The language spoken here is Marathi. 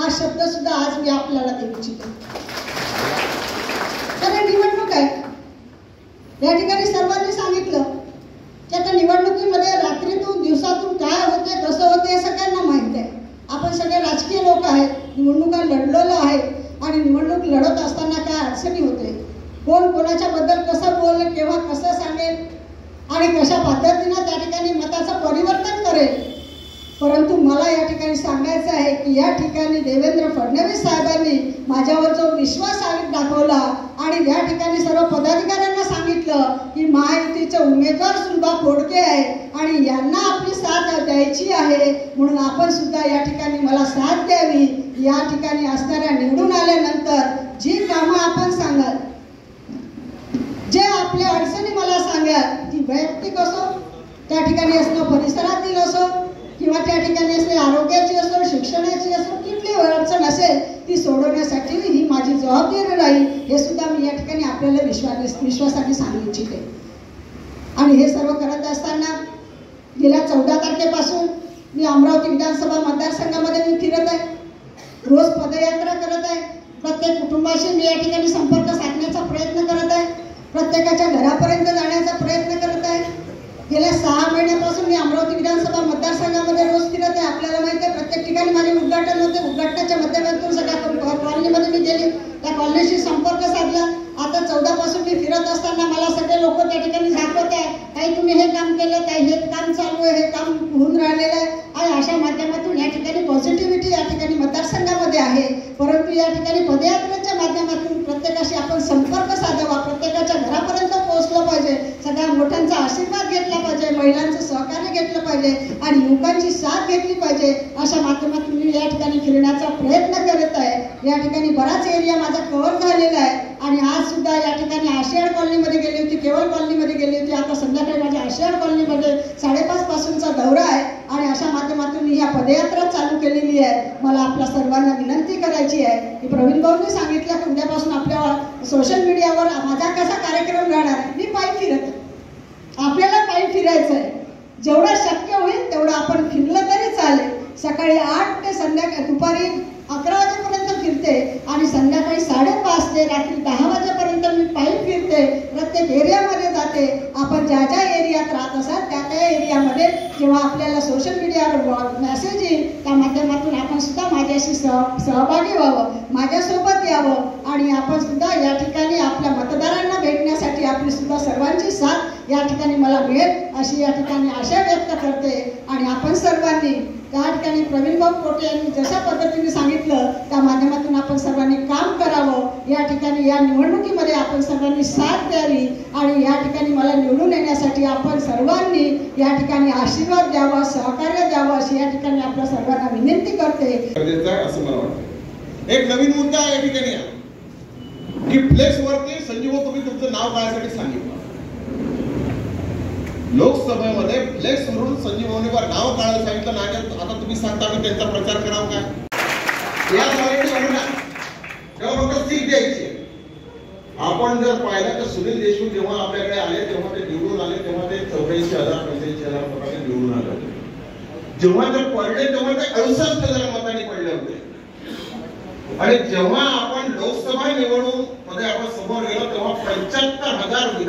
हा शब्द सुद्धा आज मी आपल्याला देऊ इच्छिते. कारण निवडणूक आहे. या ठिकाणी सर्वांनी सांगितलं की आता निवडणुकीमध्ये रात्रीतून दिवसातून काय होते कसं होते हे सगळ्यांना माहीत आहे. आपण सगळे राजकीय लोक आहेत निवडणुका लढलेलो आहे आणि निवडणूक लढत असताना काय अडचणी होते? कोण कोणाच्या बद्दल कसं बोलेल केव्हा कसं सांगेल आणि कशा पद्धतीनं त्या ठिकाणी मताचं परिवर्तन करेल? परंतु मला या ठिकाणी सांगायचं की या ठिकाणी देवेंद्र फडणवीस साहेबांनी माझ्यावर जो विश्वास दाखवला आणि या ठिकाणी सर्व पदाधिकाऱ्यांना सांगितलं की महायुतीचे उमेदवार सुद्धा फोडके आहे आणि यांना आपली साथ द्यायची आहे म्हणून आपण सुद्धा या ठिकाणी मला साथ द्यावी. या ठिकाणी असणाऱ्या निवडून आल्यानंतर जी कामं आपण सांगाल जे आपल्या अडचणी मला सांगाल ती वैयक्तिक असो त्या ठिकाणी असणं परिसरातील असो किंवा त्या ठिकाणी असले आरोग्याची असो शिक्षणाची असो कुठली अडचण असेल ती सोडवण्यासाठी ही माझी जबाबदारी राहील हे सुद्धा मी या ठिकाणी विश्वास विश्वासाने सांगू इच्छिते. आणि हे सर्व करत असताना गेल्या चौदा तारखेपासून मी अमरावती विधानसभा मतदारसंघामध्ये मी फिरत आहे. रोज पदयात्रा करत आहे. प्रत्येक कुटुंबाशी मी या ठिकाणी संपर्क साधण्याचा प्रयत्न करत आहे. प्रत्येकाच्या घरापर्यंत जाण्याचा प्रयत्न करत आहे. गेल्या सहा महिन्यापासून मी अमरावती विधानसभा मतदारसंघामध्ये रोज फिरत आहे. आपल्याला माहिती आहे प्रत्येक ठिकाणी माझे उद्घाटन होते. उद्घाटनाच्या माध्यमातून सगळ्या कॉलनीमध्ये मी गेली त्या कॉलनीशी संपर्क साधला आता चौदा पासून मी फिरत असताना मला सगळे लोक त्या ठिकाणी दाखवत आहे काही तुम्ही हे काम केलं काही हे काम चालू आहे हे काम होऊन राहिलेलं आहे. आणि अशा माध्यमातून या ठिकाणी पॉझिटिव्हिटी या ठिकाणी मतदारसंघामध्ये आहे. परंतु या ठिकाणी पदयात्रेच्या माध्यमातून प्रत्येकाशी आपण संपर्क साधावा. प्रत्येकाच्या घरापर्यंत पोहोचलं पाहिजे. सगळ्या मोठ्यांचा आशीर्वाद घेतला पाहिजे. महिलांचं सहकार्य घेतलं पाहिजे. आणि युवकांची साथ घेतली पाहिजे. अशा माध्यमातून मी या ठिकाणी फिरण्याचा प्रयत्न करत आहे. या ठिकाणी बराच एरिया माझा कव्हर झालेला आहे. आणि आज सुद्धा या ठिकाणी आशियाड कॉलनीमध्ये गेली होती केवळ कॉलनीमध्ये गेली होती. आता संध्याकाळी माझ्या आशियाड कॉलनीमध्ये साडेपाच पासूनचा दौरा आहे आणि अशा माध्यमातून मी ह्या पदयात्रा चालू केलेली आहे. मला आपल्या सर्वांना विनंती करायची आहे की प्रवीण भाऊंनी सांगितलं की उद्यापासून आपल्या सोशल मीडियावर माझा कसा कार्यक्रम राहणार मी पायी फिरत आपल्याला पायी फिरायचं आहे. जेवढं शक्य होईल तेवढं आपण फिरलं तरी चालेल. सकाळी आठ ते संध्याकाळी दुपारी अकरा वाजेपर्यंत फिरते आणि संध्याकाळी साडेपाच ते रात्री दहा वाजेपर्यंत मी पायी फिरते. प्रत्येक एरियामध्ये जाते. आपण ज्या ज्या एरियात राहत असाल किंवा आपल्याला सोशल मीडियावर मेसेज येईल त्या माध्यमातून आपण सुद्धा माझ्याशी सह सहभागी व्हावं माझ्यासोबत यावं आणि आपण सुद्धा या ठिकाणी आपल्या मतदारांना भेटण्यासाठी आपली सुद्धा सर्वांची साथ या ठिकाणी मला मिळेल अशी या ठिकाणी आशा व्यक्त करते. आणि आपण सर्वांनी त्या ठिकाणी प्रवीण भाऊ कोटे यांनी जशा पद्धतीने सांगितलं त्या माध्यमातून आपण सर्वांनी काम करावं या ठिकाणी या निवडणुकीमध्ये आपण सर्वांनी साथ द्यावी आणि या ठिकाणी मला निवडून येण्यासाठी आपण सर्वांनी या ठिकाणी आशीर्वाद द्यावा सहकार्य द्यावा अशी या ठिकाणी आपल्या सर्वांना विनंती करते. असं मला वाटतं. एक नवीन मुद्दा या ठिकाणी की प्लेस वरती संजीव तुम्ही तुमचं नाव काढण्यासाठी सांगितलं. लोकसभेमध्ये फ्लेक्स म्हणून संजीव नाव काढायला सांगितलं नाही आता तुम्ही सांगता मी त्यांचा प्रचार करावा काय? या द्यायची. आपण जर पाहिलं तर सुनील देशमुख जेव्हा आपल्याकडे आले तेव्हा ते निवडून आले तेव्हा ते चौऱ्याऐंशी हजार पंच्याऐंशी हजार मताने निवडून आले होते. जेव्हा ते पडले तेव्हा ते अडुसष्ट हजार मतांनी पडले होते. आणि जेव्हा आपण लोकसभा निवडून मध्ये आपण समोर गेलो तेव्हा पंच्याहत्तर हजार विधान